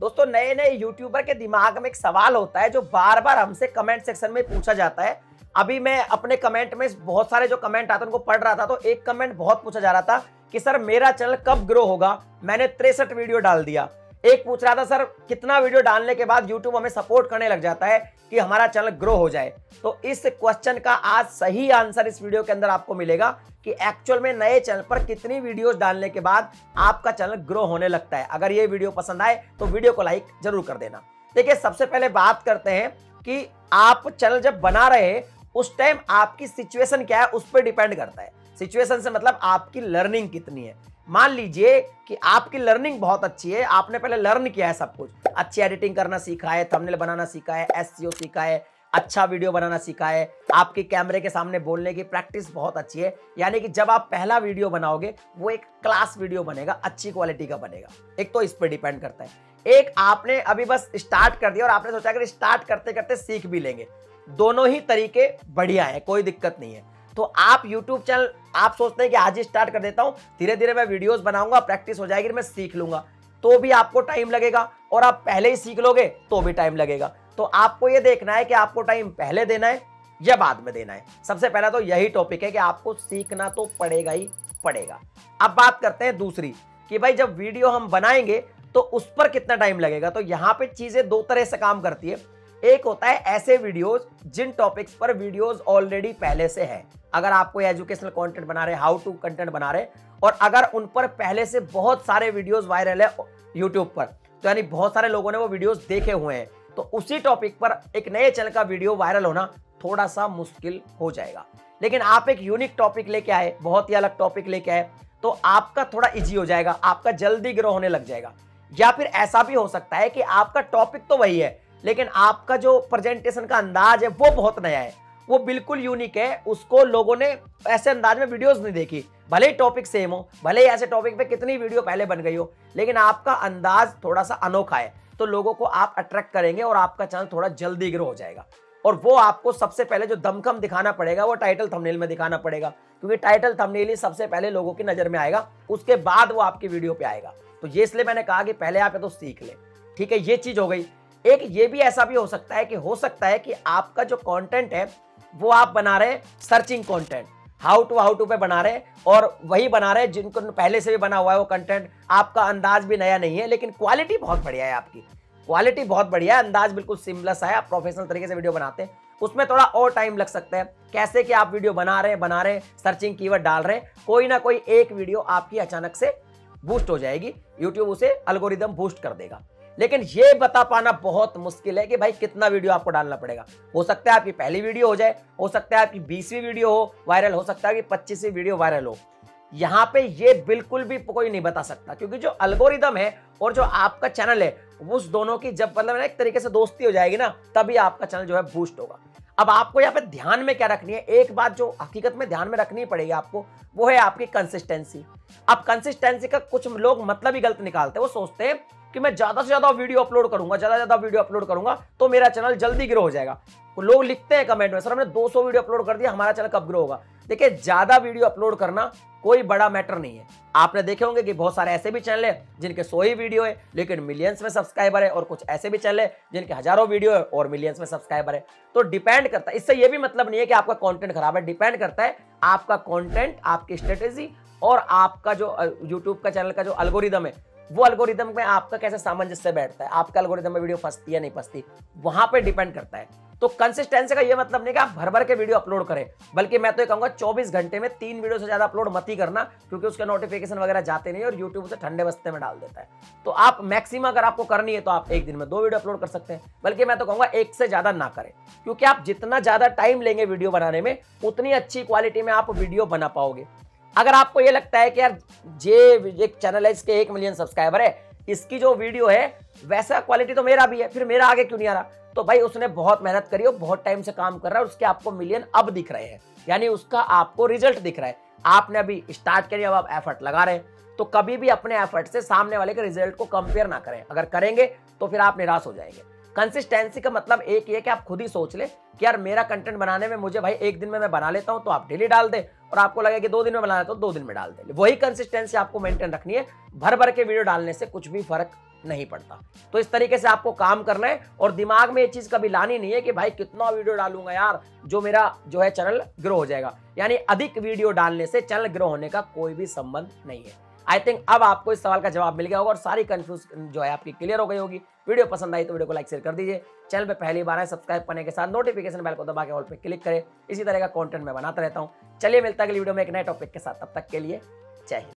दोस्तों नए नए यूट्यूबर के दिमाग में एक सवाल होता है, जो बार बार हमसे कमेंट सेक्शन में पूछा जाता है। अभी मैं अपने कमेंट में बहुत सारे जो कमेंट आते हैं, उनको पढ़ रहा था तो एक कमेंट बहुत पूछा जा रहा था कि, सर, मेरा चैनल कब ग्रो होगा? मैंने तिरसठ वीडियो डाल दिया। एक पूछ रहा था, सर, कितना वीडियो डालने के बाद यूट्यूब हमें सपोर्ट करने लग जाता है कि हमारा चैनल ग्रो हो जाए? तो इस क्वेश्चन का आज सही आंसर इस वीडियो के अंदर आपको मिलेगा कि एक्चुअल में नए चैनल पर कितनी वीडियोस डालने के बाद आपका चैनल ग्रो होने लगता है। अगर ये वीडियो पसंद आए तो वीडियो को लाइक ज़रूर कर देना। देखिए, सबसे पहले बात करते हैं कि आप चैनल जब बना रहे उस टाइम आपकी सिचुएशन क्या है, उस पर डिपेंड करता है। सिचुएशन से मतलब आपकी लर्निंग कितनी है। मान लीजिए कि आपकी लर्निंग बहुत अच्छी है, आपने पहले लर्न किया है सब कुछ। अच्छी एडिटिंग करना सीखा है थंबनेल बनाना सीखा है एस सीखा है अच्छा वीडियो बनाना सीखा है, आपके कैमरे के सामने बोलने की प्रैक्टिस बहुत अच्छी है। यानी कि जब आप पहला वीडियो बनाओगे, वो एक क्लास वीडियो बनेगा, अच्छी क्वालिटी का बनेगा। एक तो इस पर डिपेंड करता है। एक, आपने अभी बस स्टार्ट कर दिया और आपने सोचा अगर स्टार्ट करते करते सीख भी लेंगे। दोनों ही तरीके बढ़िया है, कोई दिक्कत नहीं है। तो आप YouTube चैनल आप सोचते हैं कि आज ही स्टार्ट कर देता हूँ धीरे धीरे मैं वीडियोस बनाऊँगा प्रैक्टिस हो जाएगी, मैं सीख लूँगा। तो भी आपको टाइम लगेगा, और आप पहले ही सीख लोगे तो भी टाइम लगेगा। तो आपको यह देखना है कि आपको टाइम पहले देना है या बाद में देना है। सबसे पहला तो यही टॉपिक है कि आपको सीखना तो पड़ेगा ही पड़ेगा। अब बात करते हैं दूसरी, कि भाई जब वीडियो हम बनाएँगे तो उस पर कितना टाइम लगेगा? तो यहाँ पे चीज़ें दो तरह से काम करती है। एक होता है ऐसे वीडियोस जिन टॉपिक्स पर वीडियोस ऑलरेडी पहले से है। अगर आप कोई एजुकेशनल कंटेंट बना रहे हाउ टू कंटेंट बना रहे, और अगर उन पर पहले से बहुत सारे वीडियोस वायरल है यूट्यूब पर तो यानी बहुत सारे लोगों ने वो वीडियोस देखे हुए हैं तो उसी टॉपिक पर एक नए चैनल का वीडियो वायरल होना थोड़ा सा मुश्किल हो जाएगा। लेकिन आप एक यूनिक टॉपिक लेके आए, बहुत ही अलग टॉपिक लेके आए तो आपका थोड़ा इजी हो जाएगा, आपका जल्दी ग्रो होने लग जाएगा। या फिर ऐसा भी हो सकता है कि आपका टॉपिक तो वही है लेकिन आपका जो प्रेजेंटेशन का अंदाज है, वो बहुत नया है। वो बिल्कुल यूनिक है। उसको लोगों ने ऐसे अंदाज में वीडियोस नहीं देखी। भले ही टॉपिक सेम हो, भले ही ऐसे टॉपिक पे कितनी वीडियो पहले बन गई हो, लेकिन आपका अंदाज थोड़ा सा अनोखा है। तो लोगों को आप अट्रैक्ट करेंगे और आपका चैनल थोड़ा जल्दी ग्रो हो जाएगा। और वो आपको सबसे पहले जो दमखम दिखाना पड़ेगा, वो टाइटल थंबनेल में दिखाना पड़ेगा। क्योंकि टाइटल थंबनेल ही सबसे पहले लोगों की नज़र में आएगा, उसके बाद वो आपकी वीडियो पे आएगा। तो ये इसलिए मैंने कहा कि पहले आप तो सीख ले। ठीक है, ये चीज़ हो गई। एक ये भी ऐसा भी हो सकता है कि, हो सकता है कि आपका जो कंटेंट है, वो आप बना रहे searching content how to how to पे बना रहे और वही बना रहे जिनको पहले से भी बना हुआ है वो कंटेंट आपका अंदाज भी नया नहीं है, लेकिन क्वालिटी बहुत बढ़िया है आपकी। क्वालिटी बहुत बढ़िया है, अंदाज बिल्कुल सिमलस है, आप प्रोफेशनल तरीके से वीडियो बनाते हैं। उसमें थोड़ा और टाइम लग सकता है। कैसे कि आप वीडियो बना रहे हैं बना रहे हैं सर्चिंग कीवर्ड डाल रहे हैं कोई ना कोई एक वीडियो आपकी अचानक से बूस्ट हो जाएगी। यूट्यूब उसे अल्गोरिदम बूस्ट कर देगा। लेकिन ये बता पाना बहुत मुश्किल है कि भाई कितना वीडियो आपको डालना पड़ेगा। हो सकता है आपकी पहली वीडियो हो जाए, हो सकता है आपकी बीसवीं वीडियो हो, वायरल, हो सकता है कि पच्चीसवीं वीडियो वायरल हो। यहाँ पे ये बिल्कुल भी कोई नहीं बता सकता, क्योंकि जो अल्गोरिदम है और जो आपका चैनल है, उस दोनों की जब मतलब एक तरीके से दोस्ती हो जाएगी ना, तभी आपका चैनल जो है बूस्ट होगा। अब आपको यहाँ पे ध्यान में क्या रखनी है? एक बात जो हकीकत में ध्यान में रखनी पड़ेगी आपको, वो है आपकी कंसिस्टेंसी अब कंसिस्टेंसी का कुछ लोग मतलब ही गलत निकालते हैं, वो सोचते हैं कि मैं ज़्यादा से ज़्यादा वीडियो अपलोड करूँगा, ज़्यादा ज़्यादा वीडियो अपलोड करूँगा तो मेरा चैनल जल्दी ग्रो हो जाएगा। लोग लिखते हैं कमेंट में, सर, हमने 200 वीडियो अपलोड कर दिया, हमारा चैनल कब ग्रो होगा? देखिए, ज़्यादा वीडियो अपलोड करना कोई बड़ा मैटर नहीं है। आपने देखे होंगे कि बहुत सारे ऐसे भी चैनल है जिनके सौ ही वीडियो है, लेकिन मिलियंस में सब्सक्राइबर है, और कुछ ऐसे भी चैनल है जिनके हज़ारों वीडियो है और मिलियंस में सब्सक्राइबर है। तो डिपेंड करता है। इससे यह भी मतलब नहीं है कि आपका कॉन्टेंट खराब है। डिपेंड करता है आपका कॉन्टेंट आपकी स्ट्रेटेजी और आपका जो यूट्यूब का चैनल का जो अल्गोरिदम है वो अल्गोरिदम में आपका कैसे सामंजस्य बैठता है, आपका अल्गोरिदम में वीडियो फंसती है, नहीं फंसती, वहाँ पे डिपेंड करता है। तो कंसिस्टेंसी का ये मतलब नहीं कि आप भर भर के वीडियो अपलोड करें, बल्कि मैं तो ये कहूँगा 24 घंटे में तीन वीडियो से ज़्यादा अपलोड मत ही करना, क्योंकि उसके नोटिफिकेशन वगैरह जाते नहीं और यूट्यूब से ठंडे बस्ते में डाल देता है। तो आप मैक्सिमम अगर आपको करनी है तो आप एक दिन में दो वीडियो अपलोड कर सकते हैं, बल्कि मैं तो कहूँगा एक से ज़्यादा ना करें, क्योंकि आप जितना ज़्यादा टाइम लेंगे वीडियो बनाने में, उतनी अच्छी क्वालिटी में आप वीडियो बना पाओगे। अगर आपको ये लगता है कि यार, जे एक चैनल है, इसके एक मिलियन सब्सक्राइबर है, इसकी जो वीडियो है, वैसा क्वालिटी तो मेरा भी है, फिर मेरा आगे क्यों नहीं आ रहा? तो भाई, उसने बहुत मेहनत करी और बहुत टाइम से काम कर रहा है उसके आपको मिलियन अब दिख रहे हैं। यानी उसका आपको रिज़ल्ट दिख रहा है। आपने अभी स्टार्ट करिए अब आप एफर्ट लगा रहे हैं। तो कभी भी अपने एफर्ट से सामने वाले के रिज़ल्ट को कंपेयर ना करें। अगर करेंगे तो फिर आप निराश हो जाएँगे। कंसिस्टेंसी का मतलब एक ये कि आप खुद ही सोच ले कि यार, मेरा कंटेंट बनाने में मुझे भाई, एक दिन में मैं बना लेता हूँ तो आप डेली डाल दे। और आपको लगे कि दो दिन में बनाना तो दो दिन में डाल दे वही कंसिस्टेंसी आपको मेंटेन रखनी है। भर भर के वीडियो डालने से कुछ भी फ़र्क नहीं पड़ता। तो इस तरीके से आपको काम करना है और दिमाग में ये चीज़ कभी लानी नहीं है कि भाई कितना वीडियो डालूँगा यार, जो मेरा, जो है चैनल ग्रो हो जाएगा। यानी अधिक वीडियो डालने से चैनल ग्रो होने का कोई भी संबंध नहीं है। आई थिंक अब आपको इस सवाल का जवाब मिल गया होगा और सारी कंफ्यूज जो है आपकी क्लियर हो गई होगी। वीडियो पसंद आई तो वीडियो को लाइक शेयर कर दीजिए। चैनल पर पहली बार है सब्सक्राइब करने के साथ नोटिफिकेशन बेल को दबा के ऑल पर क्लिक करें। इसी तरह का कॉन्टेंट मैं बनाता रहता हूँ। चलिए मिलता है अगली वीडियो में एक नए टॉपिक के साथ। तब तक के लिए जय